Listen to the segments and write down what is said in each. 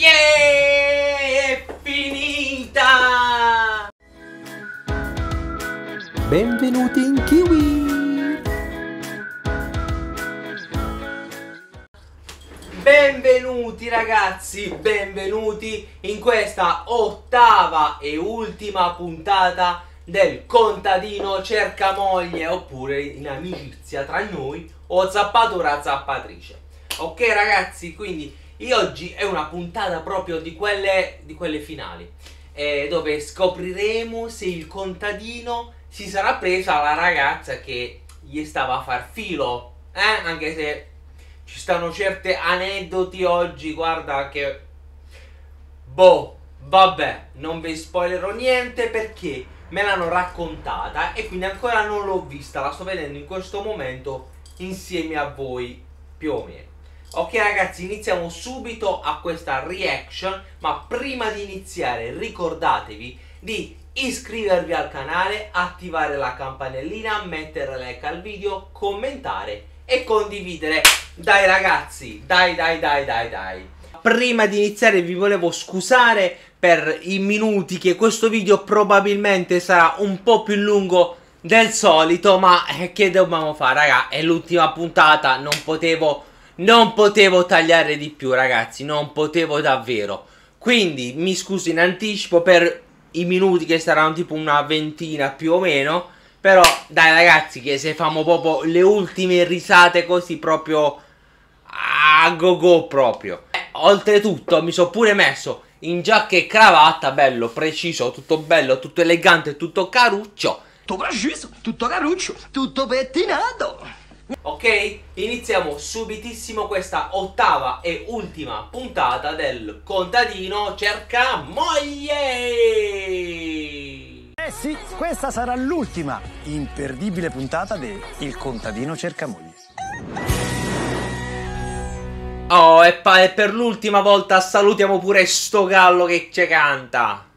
Yeah! È finita! Benvenuti in Kiwi! Benvenuti ragazzi, benvenuti in questa ottava e ultima puntata del contadino cerca moglie oppure in amicizia tra noi o zappatura zappatrice. Ok ragazzi, quindi e oggi è una puntata proprio di quelle, di quelle finali eh, dove scopriremo se il contadino si sarà presa la ragazza che gli stava a far filo, eh? anche se ci stanno certe aneddoti oggi, guarda che... Boh, vabbè, non vi spoilerò niente perché me l'hanno raccontata e quindi ancora non l'ho vista, la sto vedendo in questo momento insieme a voi, più o meno. Ok ragazzi, iniziamo subito a questa reaction, ma prima di iniziare ricordatevi di iscrivervi al canale, attivare la campanellina, mettere like al video, commentare e condividere. Dai ragazzi, dai dai dai dai dai. Prima di iniziare vi volevo scusare per i minuti che questo video probabilmente sarà un po' più lungo del solito, ma eh, che dobbiamo fare raga? È l'ultima puntata, non potevo non potevo tagliare di più, ragazzi. Non potevo davvero. Quindi mi scuso in anticipo per i minuti che saranno tipo una ventina più o meno. Però dai ragazzi che se famo proprio le ultime risate così proprio a go go proprio. Eh, oltretutto mi sono pure messo in giacca e cravatta, bello, preciso, tutto bello, tutto elegante, tutto caruccio. Tutto preciso, tutto caruccio, tutto pettinato. Ok? Iniziamo subitissimo questa ottava e ultima puntata del contadino cerca moglie! Eh sì, questa sarà l'ultima imperdibile puntata di Il contadino cerca moglie. Oh, e, e per l'ultima volta salutiamo pure sto gallo che ci canta.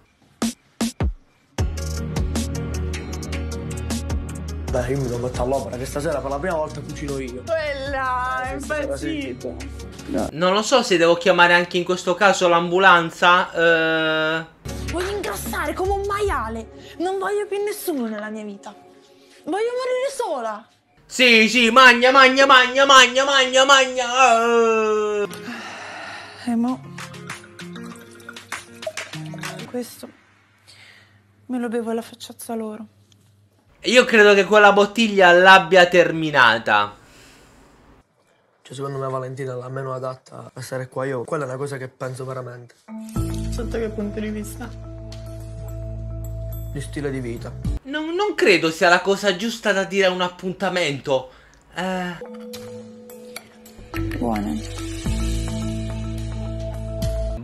Beh, io mi devo mettere all'opera che stasera per la prima volta cucino io. Quella, è impazzito. Non lo so se devo chiamare anche in questo caso l'ambulanza. Eh... Voglio ingrassare come un maiale. Non voglio più nessuno nella mia vita. Voglio morire sola. Sì, sì, magna, magna, magna, magna, magna, magna. Uh. E mo... Questo me lo bevo alla facciazza loro. Io credo che quella bottiglia l'abbia terminata. Cioè, secondo me Valentina è la meno adatta a stare qua io. Quella è una cosa che penso veramente. Sotto che punto di vista? Di stile di vita. Non, non credo sia la cosa giusta da dire a un appuntamento. Eh... Buone.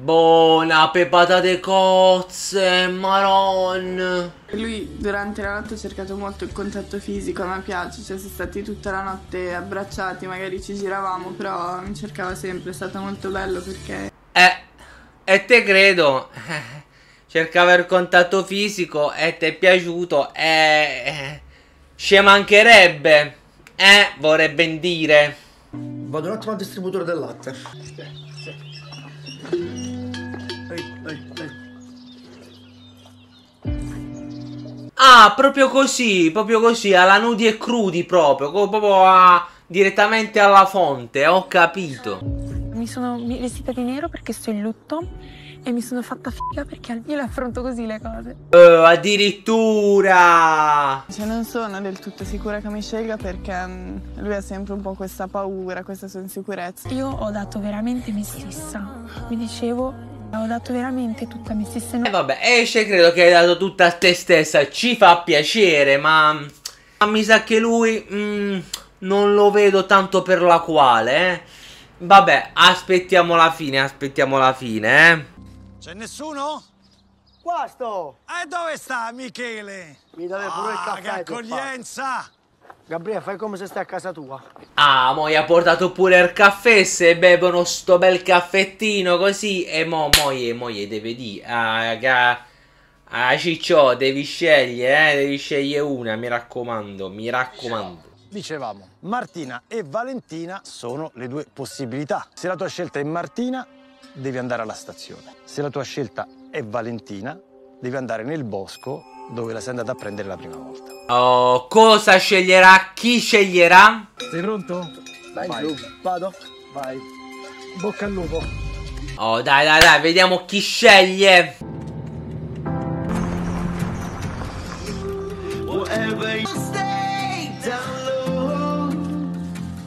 Buona, pepata de cozze, maron. Lui durante la notte ha cercato molto il contatto fisico, a me piace, cioè siamo stati tutta la notte abbracciati, magari ci giravamo, però mi cercava sempre, è stato molto bello perché... Eh, e te credo, cercava il contatto fisico e ti è piaciuto e... Eh, ci mancherebbe, eh, vorrebbe dire. Vado un attimo al distributore del latte. Sì, sì. Ah, proprio così, proprio così, alla nudi e crudi proprio, proprio a, direttamente alla fonte, ho capito. Mi sono vestita di nero perché sto in lutto e mi sono fatta figa perché io le affronto così le cose. Uh, addirittura! Cioè non sono del tutto sicura che mi scelga perché um, lui ha sempre un po' questa paura, questa sua insicurezza. Io ho dato veramente me stessa. Mi dicevo ho dato veramente tutta me stessa. E eh vabbè, esce, credo che hai dato tutta a te stessa. Ci fa piacere, ma... ma mi sa che lui... Mm, non lo vedo tanto per la quale, eh. Vabbè, aspettiamo la fine, aspettiamo la fine, eh. C'è nessuno? Qua sto! E dove sta Michele? Mi date pure ah, il caffè. che accoglienza! Gabriele, fai come se stai a casa tua. Ah, mo gli ha portato pure il caffè, se bevono sto bel caffettino così. E mo, moglie, moglie deve dire. Ah, ga, ah, ciccio, devi scegliere, eh, devi scegliere una, mi raccomando, mi raccomando. Dicevamo, Martina e Valentina sono le due possibilità. Se la tua scelta è Martina, devi andare alla stazione. Se la tua scelta è Valentina, devi andare nel bosco dove la sei andata a prendere la prima volta. Oh, cosa sceglierà? Chi sceglierà? Sei pronto? Vai, Vai. Vado? Vai. Bocca al lupo. Oh, dai, dai, dai, vediamo chi sceglie.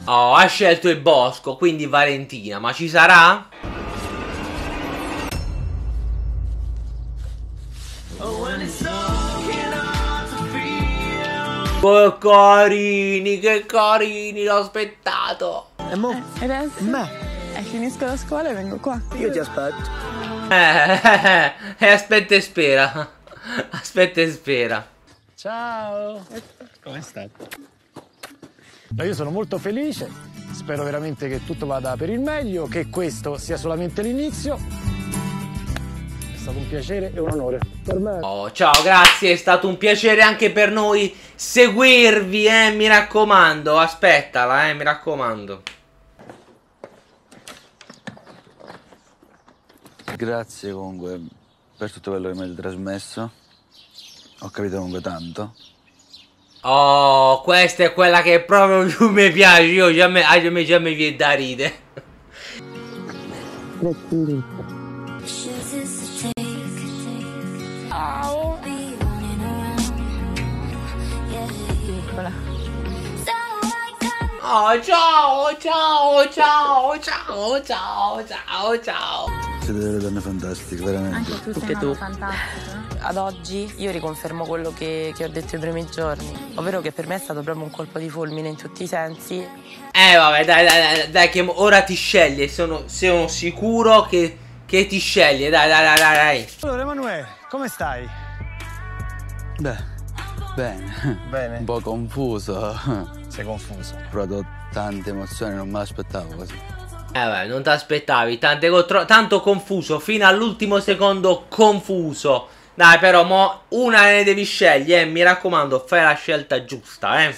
Oh, ha scelto il bosco, quindi Valentina, ma ci sarà? Che carini, che carini, l'ho aspettato. E mo? E adesso? Me? Eh, finisco la scuola e vengo qua. Io ti aspetto. Eh, eh, eh, aspetta e spera. Aspetta e spera. Ciao. Come stai? No, io sono molto felice. Spero veramente che tutto vada per il meglio, che questo sia solamente l'inizio. È stato un piacere e un onore per me. Oh, ciao, grazie, è stato un piacere anche per noi seguirvi, eh, mi raccomando. Aspettala, eh, mi raccomando. Grazie comunque per tutto quello che mi avete trasmesso. Ho capito comunque tanto. Oh, questa è quella che proprio più mi piace. Io già me, già me, già mi viene da ridere. Oh, ciao, ciao, ciao, ciao, ciao, ciao, ciao. Siete delle donne fantastiche, veramente. Anche tu sei che una tu. fantastica. Ad oggi io riconfermo quello che, che ho detto i primi giorni, ovvero che per me è stato proprio un colpo di fulmine in tutti i sensi. Eh, vabbè, dai, dai, dai, dai, che ora ti sceglie. Sono, sono sicuro che, che ti sceglie. Dai, dai, dai, dai, dai. Allora, Emanuele, come stai? Beh, bene. Bene. Un po' confuso. Sei confuso. Ho provato tante emozioni, non me l'aspettavo così. Eh, vabbè, non ti aspettavi. Tanto confuso. Fino all'ultimo secondo confuso. Dai, però, mo una ne devi scegliere. Eh, mi raccomando, fai la scelta giusta, eh.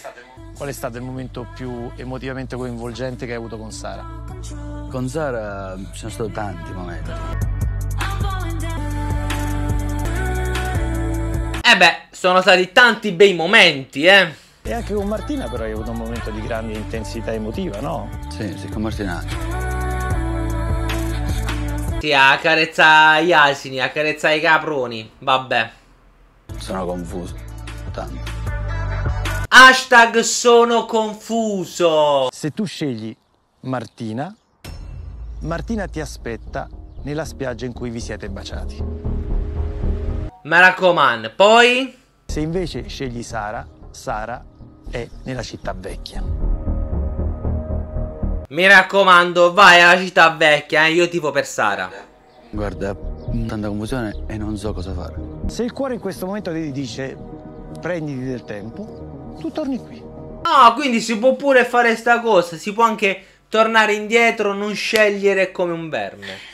Qual è stato il momento più emotivamente coinvolgente che hai avuto con Sara? Con Sara ci sono stati tanti momenti. Eh beh, sono stati tanti bei momenti, eh. E anche con Martina però hai avuto un momento di grande intensità emotiva, no? Sì, sì, con Martinacci. Sì, accarezza gli asini, accarezza i caproni. Vabbè. Sono confuso. Tanto. Hashtag sono confuso. Se tu scegli Martina, Martina ti aspetta nella spiaggia in cui vi siete baciati. Mi raccomando, poi... Se invece scegli Sara, Sara è nella città vecchia. Mi raccomando, vai alla città vecchia, eh. Io tipo per Sara. Guarda, tanta confusione e non so cosa fare. Se il cuore in questo momento ti dice prenditi del tempo, tu torni qui. No, quindi si può pure fare sta cosa. Si può anche tornare indietro, non scegliere come un verme.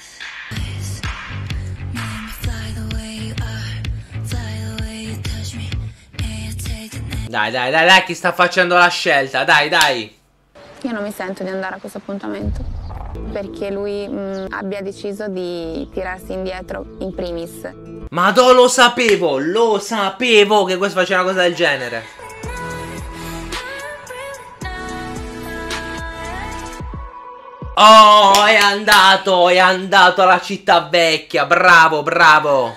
Dai, dai, dai, dai, chi sta facendo la scelta? Dai, dai. Io non mi sento di andare a questo appuntamento perché lui mh, abbia deciso di tirarsi indietro in primis. Ma do, lo sapevo, lo sapevo che questo faceva una cosa del genere. Oh, è andato, è andato alla città vecchia. Bravo, bravo.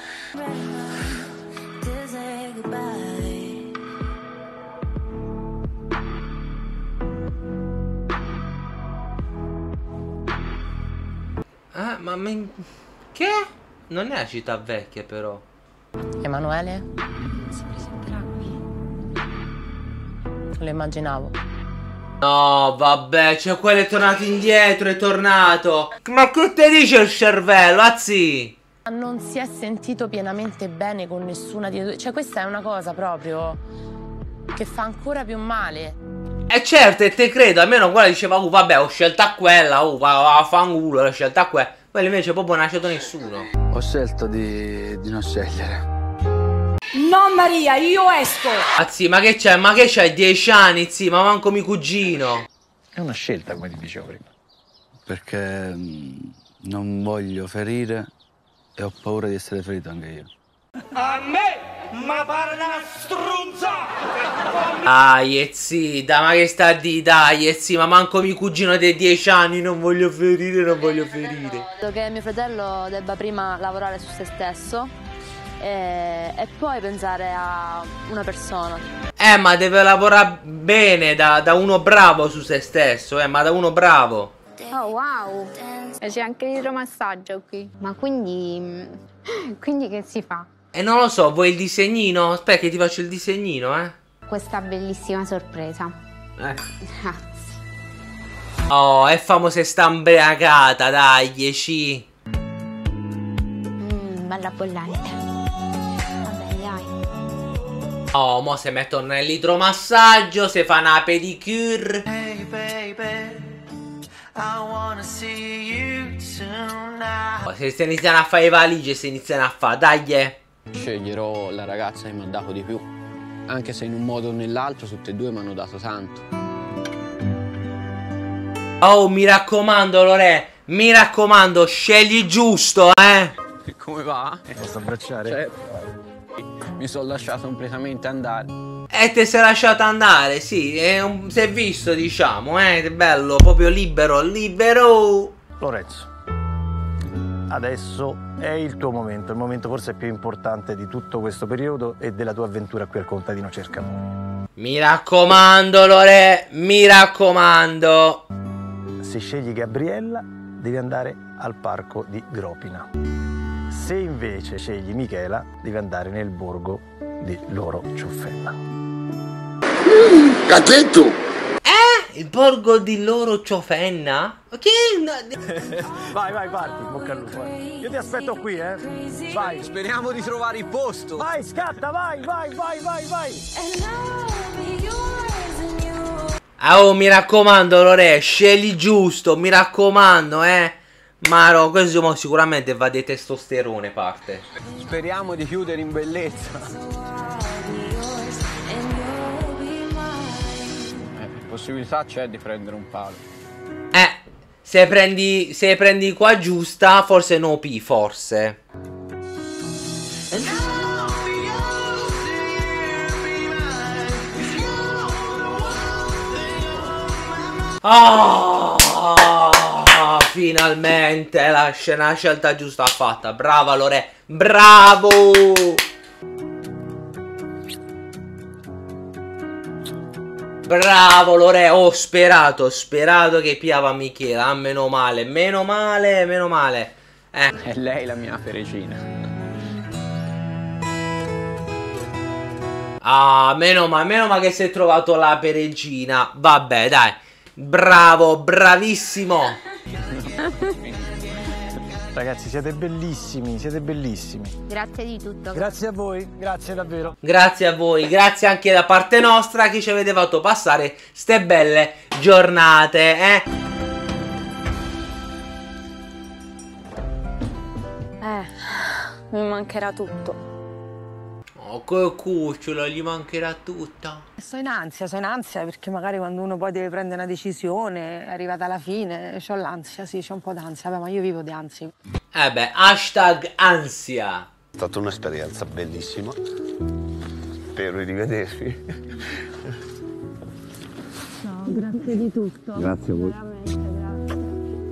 Ah, ma men- che? Non è la città vecchia, però. Emanuele? Lo immaginavo. No, vabbè, cioè quello è tornato indietro, è tornato. Ma che te dice il cervello, azzi? Non si è sentito pienamente bene con nessuna di due. Cioè, questa è una cosa proprio che fa ancora più male. E certo, e te credo, almeno quella diceva, oh vabbè, ho scelta quella, oh, va, va, fanculo, ho scelta quella. Quello invece proprio non ha scelto nessuno. Ho scelto di, di non scegliere. No Maria, io esco! Azzi, ma che c'è? Ma che c'hai? 10 anni, zii, ma manco mio cugino. È una scelta, come ti dicevo prima. Perché mm, Non voglio ferire e ho paura di essere ferito anche io. A me ma pare una strunza! Dai, e zita, ma che sta di dai, e sì, ma manco mio cugino dei 10 anni, non voglio ferire, non voglio ferire. Credo che mio fratello debba prima lavorare su se stesso e, e poi pensare a una persona. Eh, ma deve lavorare bene, da, da uno bravo su se stesso, eh, ma da uno bravo. Oh wow! E c'è anche l'idromassaggio qui. Ma quindi. quindi che si fa? E non lo so, vuoi il disegnino? Aspetta che ti faccio il disegnino, eh. Questa bellissima sorpresa. Eh. Grazie. Oh, è famosa e sta imbriacata, dai, 10. Mmm, bella bollente. Vabbè, dai. Oh, mo se mettono nell'idromassaggio, se fa una pedicure. Hey baby, I wanna see you tonight. Oh, se si iniziano a fare le valigie, si iniziano a fare, dai. Sceglierò la ragazza che mi ha dato di più. Anche se in un modo o nell'altro tutte e due mi hanno dato tanto. Oh, mi raccomando, Lore, mi raccomando, scegli giusto, eh. E come va? Posso abbracciare? Certo. Mi sono lasciato completamente andare. E te sei lasciato andare, sì, è un, si è visto, diciamo, eh, è bello, proprio libero, libero. Lorenzo, adesso è il tuo momento, il momento forse più importante di tutto questo periodo e della tua avventura qui al contadino Cercamore. Mi raccomando, Lore, mi raccomando. Se scegli Gabriella, devi andare al parco di Gropina. Se invece scegli Michela, devi andare nel borgo di Loro Ciuffella. Cazzetto! Eh? Il borgo di Loro Ciofenna? Che? vai, vai, parti, bocca al lupo. vai. Io ti aspetto qui, eh. Vai. Speriamo di trovare il posto. Vai, scatta, vai, vai, vai, vai, vai. Ah, oh, mi raccomando, Lore, scegli giusto, mi raccomando, eh. Maro, questo sicuramente va di testosterone parte. Speriamo di chiudere in bellezza. Possibilità c'è di prendere un palo. Eh, se prendi, se prendi qua giusta, forse no P, forse. Ah, finalmente la scena la scelta giusta fatta. Brava Lore, bravo! Bravo Lore, ho sperato, ho sperato che piava Michela, ah, meno male, meno male, meno male. Eh. È lei la mia peregina. Ah, meno male, meno male che si è trovato la peregina. Vabbè, dai. Bravo, bravissimo. Ragazzi, siete bellissimi, siete bellissimi. Grazie di tutto. Grazie a voi, grazie davvero. Grazie a voi, grazie anche da parte nostra che ci avete fatto passare ste belle giornate, eh. Eh, mi mancherà tutto. Oh, che cucciolo, gli mancherà tutto. Sto in ansia, sto in ansia perché magari quando uno poi deve prendere una decisione, è arrivata alla fine, ho l'ansia, sì, c'ho un po' d'ansia, vabbè, ma io vivo di ansia. Eh beh, hashtag ansia. È stata un'esperienza bellissima. Spero di rivedervi. No, grazie di tutto. Grazie a voi.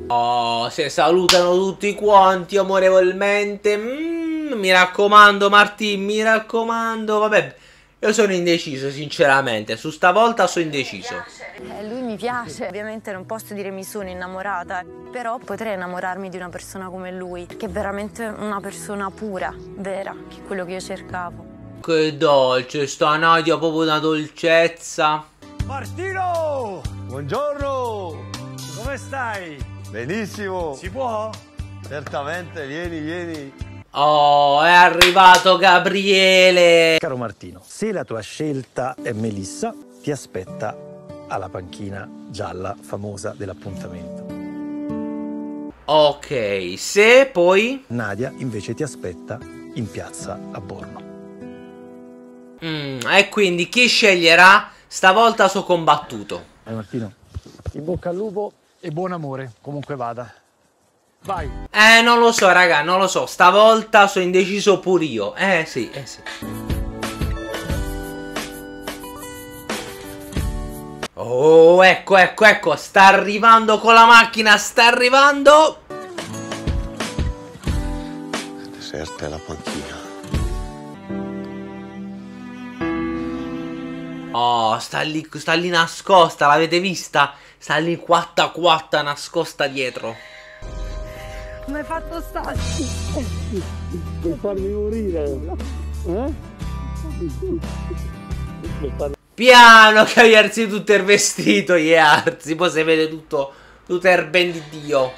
Oh, se salutano tutti quanti amorevolmente. Mm, mi raccomando, Martin, mi raccomando. Vabbè, io sono indeciso, sinceramente. Su stavolta sono indeciso. Eh, lui mi piace, ovviamente non posso dire mi sono innamorata, però potrei innamorarmi di una persona come lui, che è veramente una persona pura, vera, che è quello che io cercavo. Che dolce, sta Nadia, proprio una dolcezza. Martino! Buongiorno! Come stai? Benissimo. Si può? Certamente, vieni, vieni. Oh, è arrivato Gabriele. Caro Martino, se la tua scelta è Melissa, ti aspetta alla panchina gialla famosa dell'appuntamento. Ok, se poi... Nadia invece ti aspetta in piazza a Borno. Mm, e quindi chi sceglierà? Stavolta so combattuto. Eh Martino, in bocca al lupo e buon amore, comunque vada. Vai. Eh, non lo so, raga, non lo so. Stavolta sono indeciso pure io. Eh, sì, eh, sì. Oh, ecco, ecco, ecco. Sta arrivando con la macchina, sta arrivando. Deserta la panchina. Oh, sta lì, sta lì nascosta, l'avete vista? Sta lì quatta quatta nascosta dietro. Come hai fatto stare? Per farmi morire. Eh? Piano che aversi tutto il vestito, Iarzi. Poi si vede tutto, tutto il ben di Dio.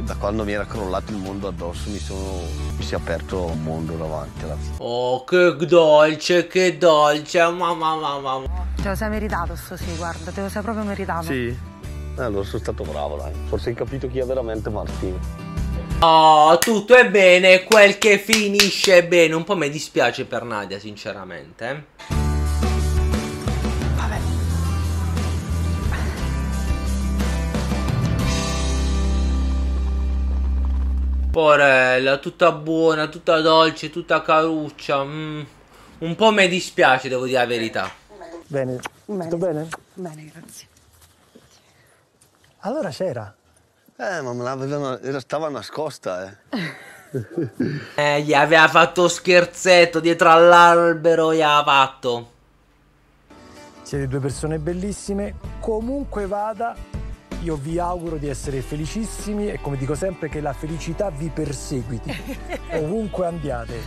Da quando mi era crollato il mondo addosso mi sono. mi si è aperto un mondo davanti alla fine. Oh, che dolce, che dolce. Mamma, mamma, mamma. Te lo sei meritato sto sì, guarda, te lo sei proprio meritato. Sì. Eh, allora sono stato bravo, dai. Forse hai capito chi è veramente Martino. Oh, tutto è bene, quel che finisce bene. Un po' mi dispiace per Nadia, sinceramente. Eh. Vabbè. Porella, tutta buona, tutta dolce, tutta caruccia. mm. Un po' mi dispiace, devo dire la verità. Bene. Tutto bene? Bene, grazie. Allora c'era. Eh, ma me l'aveva. era- stava nascosta, eh. Eh, gli aveva fatto scherzetto dietro all'albero, gli aveva fatto. Siete due persone bellissime. Comunque vada, io vi auguro di essere felicissimi e come dico sempre che la felicità vi perseguiti ovunque andiate.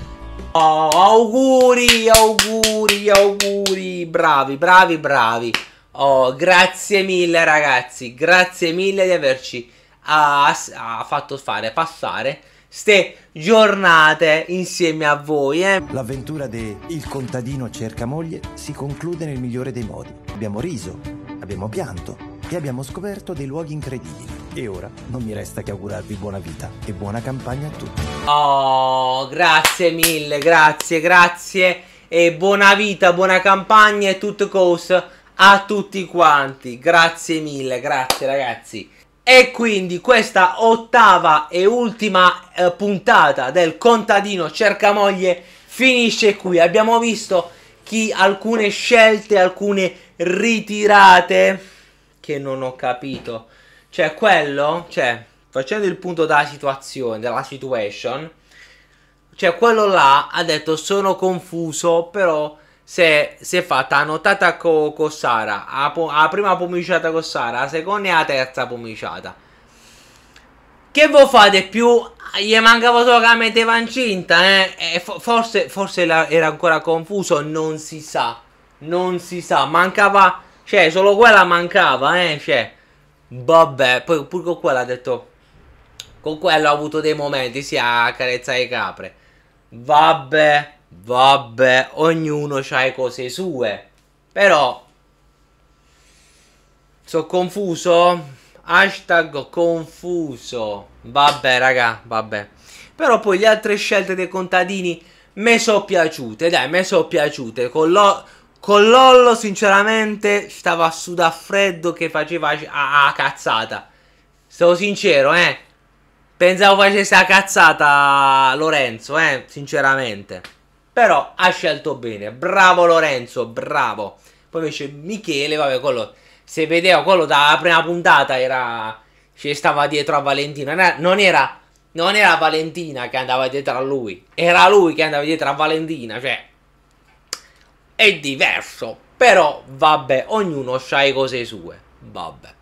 Oh, auguri, auguri, auguri. Bravi, bravi, bravi. Oh, grazie mille ragazzi, grazie mille di averci ah, ah, fatto fare, passare ste giornate insieme a voi, eh. L'avventura de Il contadino cerca moglie si conclude nel migliore dei modi. Abbiamo riso, abbiamo pianto e abbiamo scoperto dei luoghi incredibili. E ora non mi resta che augurarvi buona vita e buona campagna a tutti. Oh, grazie mille, grazie, grazie. E buona vita, buona campagna e tutte cose a tutti quanti. Grazie mille, grazie ragazzi. E quindi questa ottava e ultima eh, puntata del contadino cerca moglie finisce qui. Abbiamo visto chi alcune scelte, alcune ritirate che non ho capito. Cioè quello, cioè facendo il punto della situazione, della situation, cioè quello là ha detto sono confuso, però se si è fatta la nottata con co Sara, la, po- prima pomiciata con Sara, la seconda e la terza pomiciata. Che voi fate più? Gli mancava solo che la metteva incinta, eh? E fo- forse, forse la- era ancora confuso, non si sa. Non si sa, mancava... Cioè, solo quella mancava, eh? Cioè, vabbè, poi pure con quella ha detto... Con quello ha avuto dei momenti, sì, a carezza le capre. Vabbè, vabbè, ognuno ha le cose sue. Però... Sono confuso? Hashtag confuso. Vabbè, raga, vabbè. Però poi le altre scelte dei contadini mi sono piaciute. Dai, mi sono piaciute. Con, lo, con Lollo, sinceramente, stava a sudare freddo che faceva a, a cazzata. Sono sincero, eh. Pensavo facesse la cazzata Lorenzo, eh, sinceramente. Però ha scelto bene. Bravo Lorenzo, bravo. Poi invece Michele, vabbè, quello se vedeva quello dalla prima puntata era ci stava dietro a Valentina. Non era, non era non era Valentina che andava dietro a lui, era lui che andava dietro a Valentina, cioè è diverso. Però vabbè, ognuno ha le cose sue. Vabbè.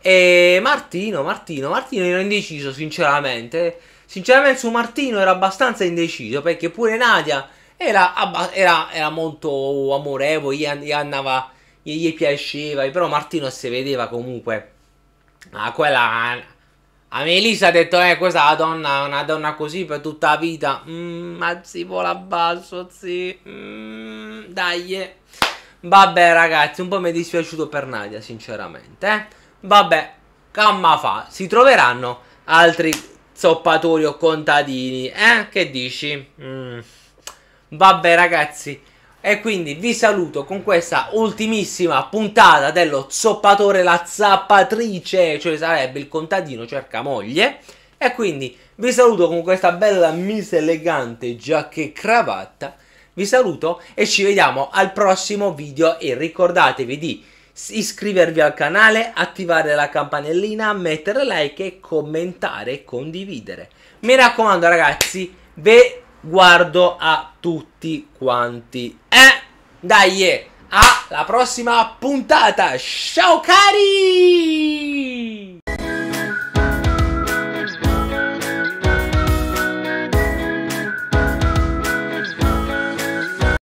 E Martino, Martino, Martino ero indeciso sinceramente. Sinceramente su Martino ero abbastanza indeciso perché pure Nadia era, era, era molto amorevole, gli, gli andava, gli, gli piaceva, però Martino si vedeva comunque. Ah, quella... A Melissa ha detto, eh, questa è una donna, una donna così per tutta la vita. Mm, ma si vola basso, sì. Mm, dai. eh. Vabbè, ragazzi, un po' mi è dispiaciuto per Nadia, sinceramente, eh. Vabbè, camma fa. Si troveranno altri zoppatori o contadini, eh? Che dici? Mm. Vabbè, ragazzi. E quindi vi saluto con questa ultimissima puntata dello zoppatore la zappatrice, cioè sarebbe il contadino cerca moglie. E quindi vi saluto con questa bella mise elegante giacca e cravatta. Vi saluto e ci vediamo al prossimo video e ricordatevi di iscrivervi al canale, attivare la campanellina, mettere like e commentare e condividere. Mi raccomando ragazzi, ve guardo a tutti quanti. Eh, dai, eh. alla prossima puntata. Ciao cari!